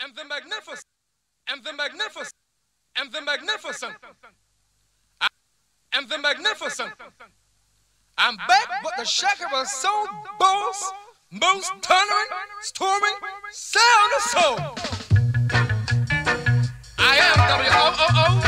and the magnificent and the magnificent and the magnificent and the magnificent. I'm back, but the shaker was so boss, most thundering, storming, sound of soul. I am W O O O.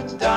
da da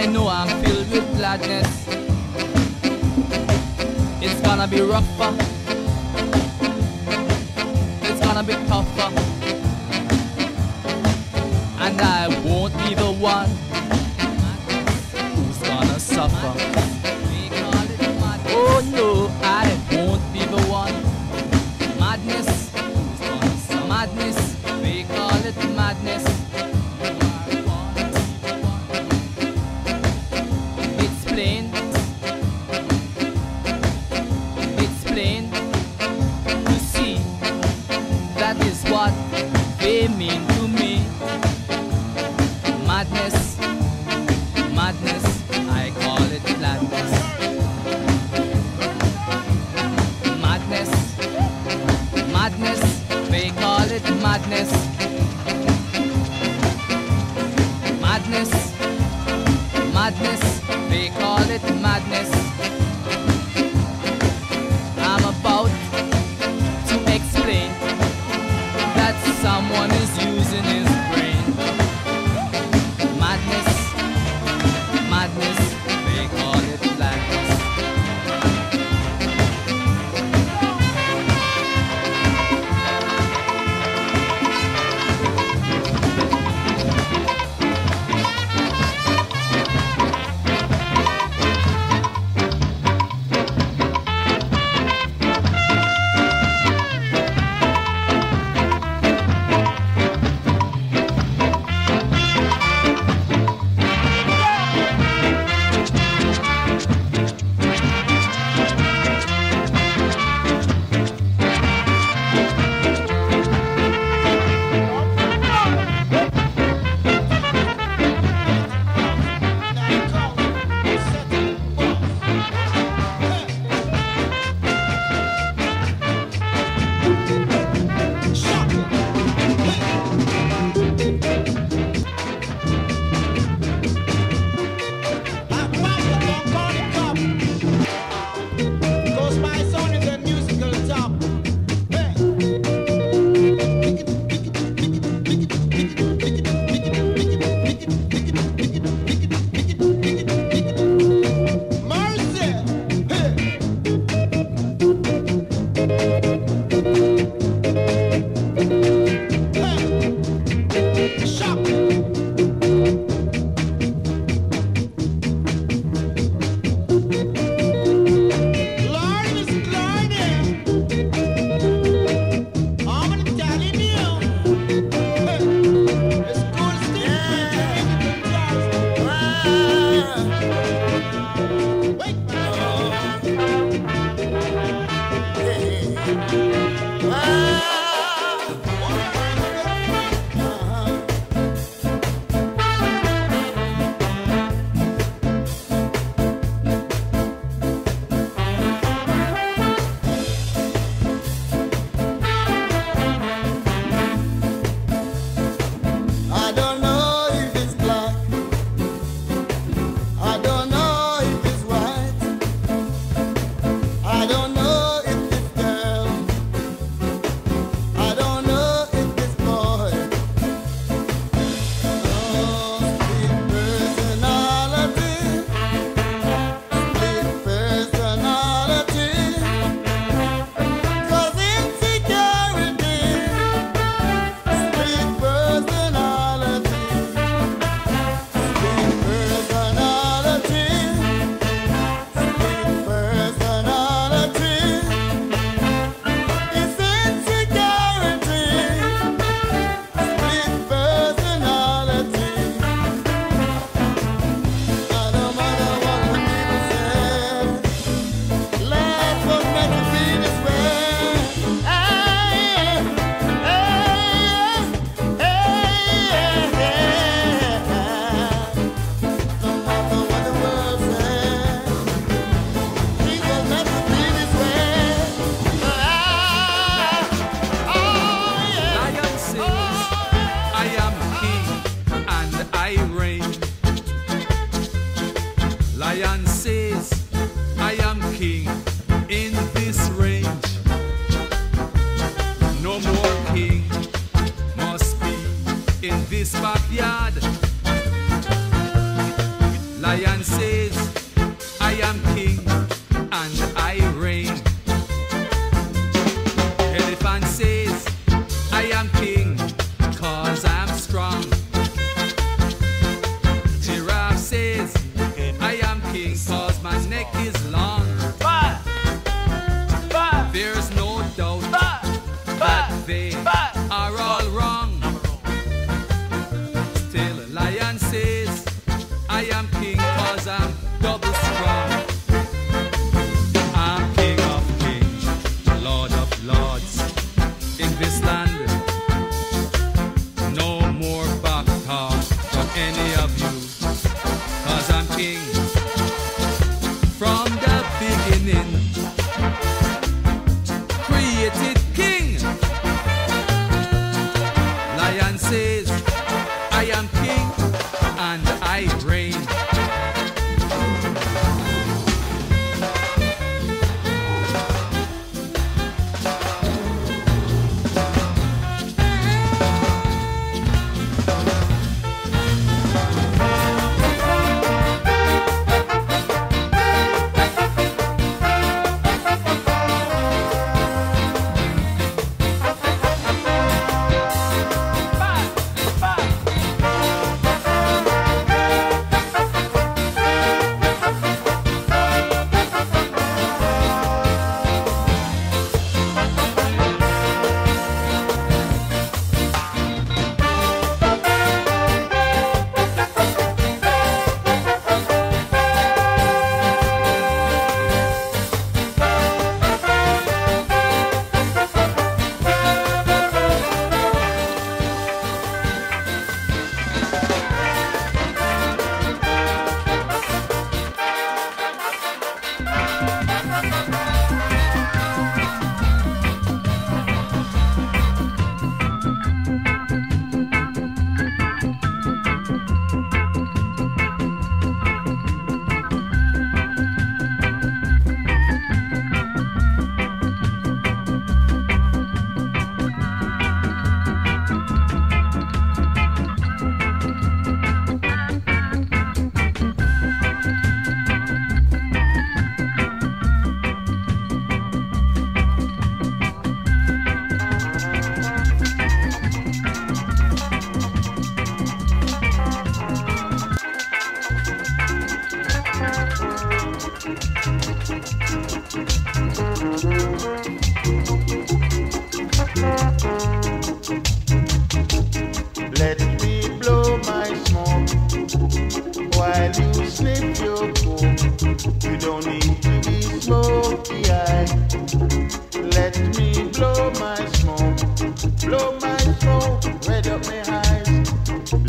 I know I'm filled with gladness. It's gonna be rougher. It's gonna be tougher. And I won't be the one who's gonna suffer. Oh no, I won't be the one. Madness, madness, call it madness. Madness, they call it madness. Madness, madness, they call it madness.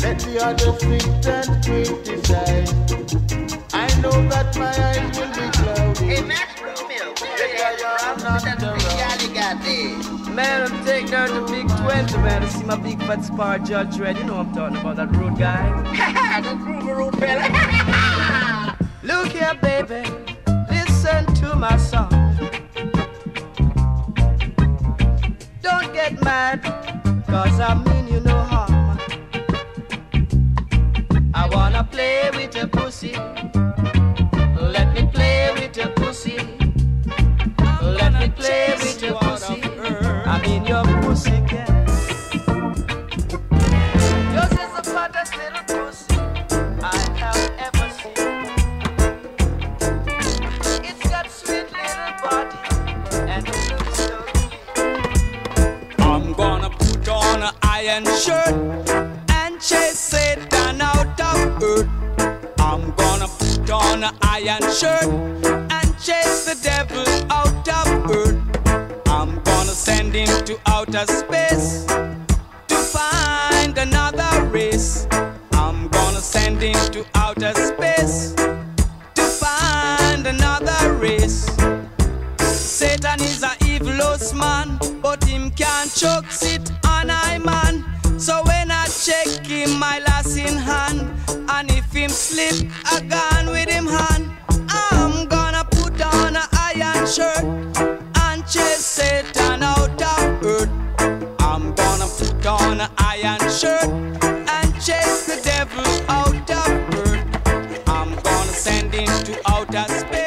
Let the others think and criticize. I know that my eyes will be cloudy. Hey, Master Mill, Yeah, yeah, I'm not around. you got there. Man, I'm taking down the big 20, man, to see my big fat spar judge red. You know I'm talking about that road guy. the Groover Road fella. Look here, baby, listen to my song. Don't get mad, cause I play with your pussy. Let me play with your pussy. Let me play with your pussy. I mean your pussy, is the little pussy I have ever seen. It's got sweet little body and so clean. I'm gonna put on an iron shirt on an iron shirt and chase the devil out of earth. I'm gonna send him to outer space to find another race. I'm gonna send him to outer space to find another race. Satan is a evilous man, but him can't choke sit on I man. So when I check him, my lass him slip, a gun with him hand. I'm gonna put on a iron shirt and chase Satan out of earth. I'm gonna put on a iron shirt and chase the devil out of earth. I'm gonna send him to outer space.